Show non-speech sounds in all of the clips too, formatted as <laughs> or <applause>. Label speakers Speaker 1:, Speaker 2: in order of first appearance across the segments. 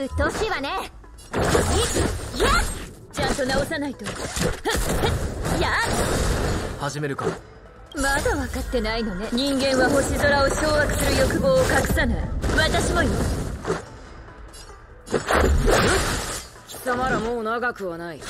Speaker 1: うっとうしいわね。いやちゃんと直さないと。<laughs> や
Speaker 2: 始めるか。
Speaker 1: まだ分かってないのね。人間は星空を掌握する欲望を隠さない。私もよ。
Speaker 3: 貴様らもう長くはない <laughs>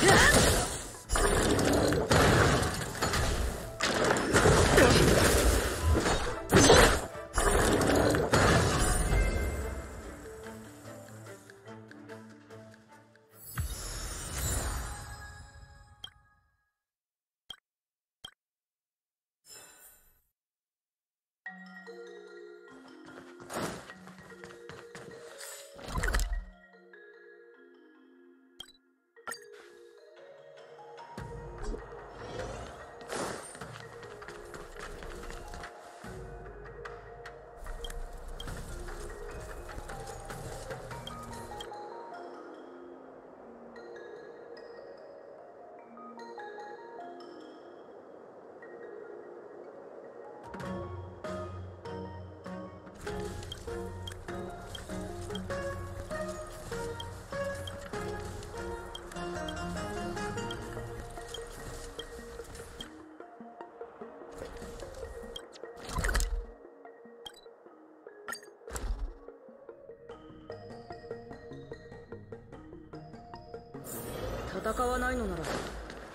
Speaker 3: 戦わないのなら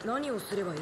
Speaker 3: 何をすればいい？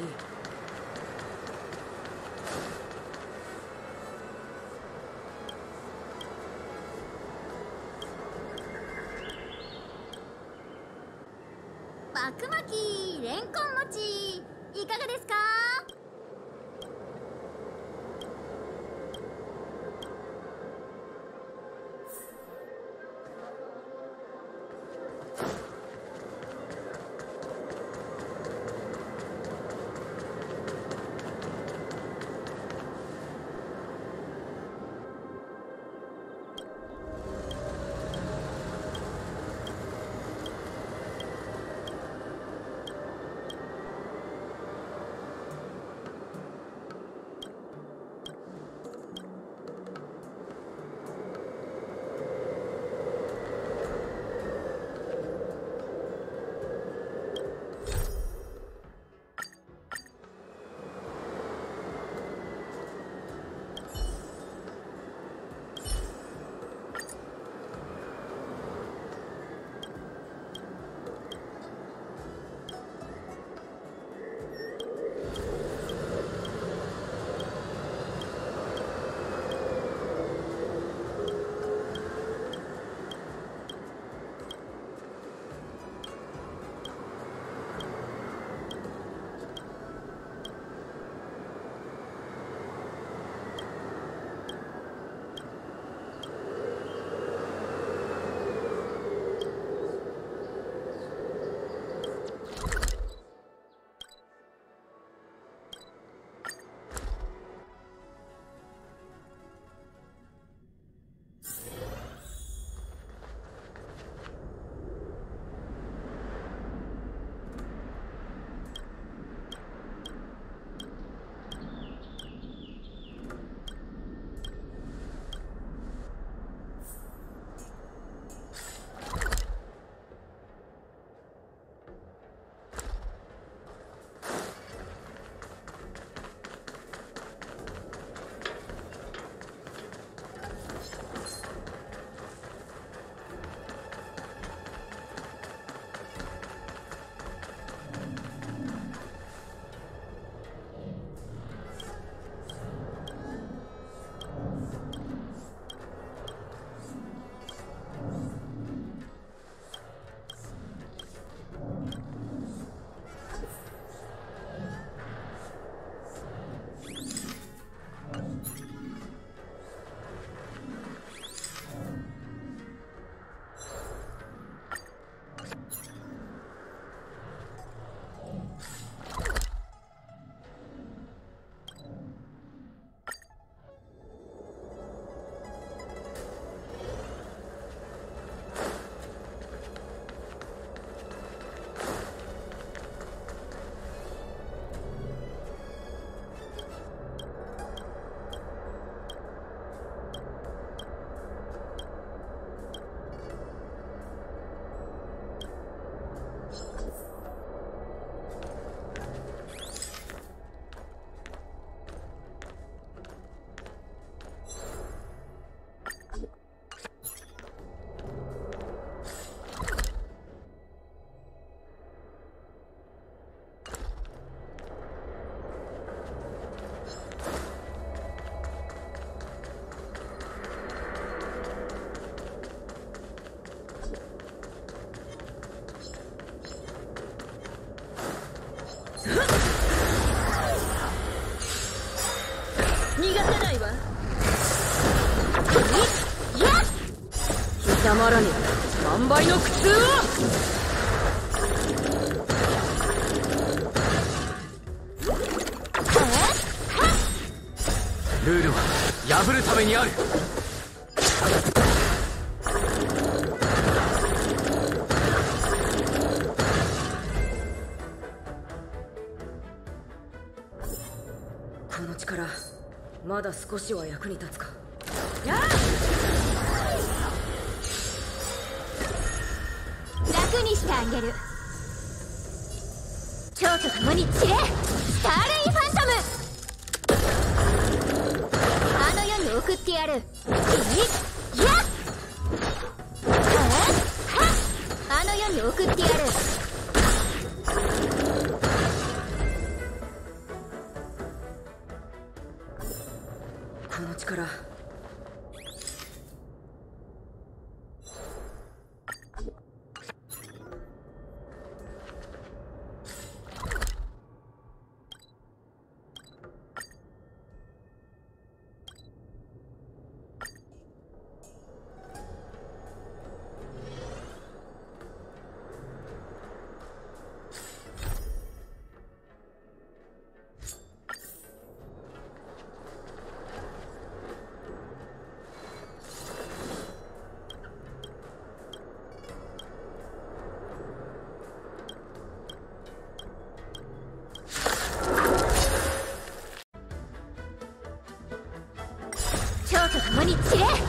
Speaker 3: まらねえ万倍の苦痛を？
Speaker 2: ルールは破るためにある。
Speaker 3: この力まだ少しは役に立つか。
Speaker 4: や楽にしてあげる。蝶と共に散れ。スターレイファントム。あの世に送ってやる。いっ。やっ。あの世に送ってやる。に散れ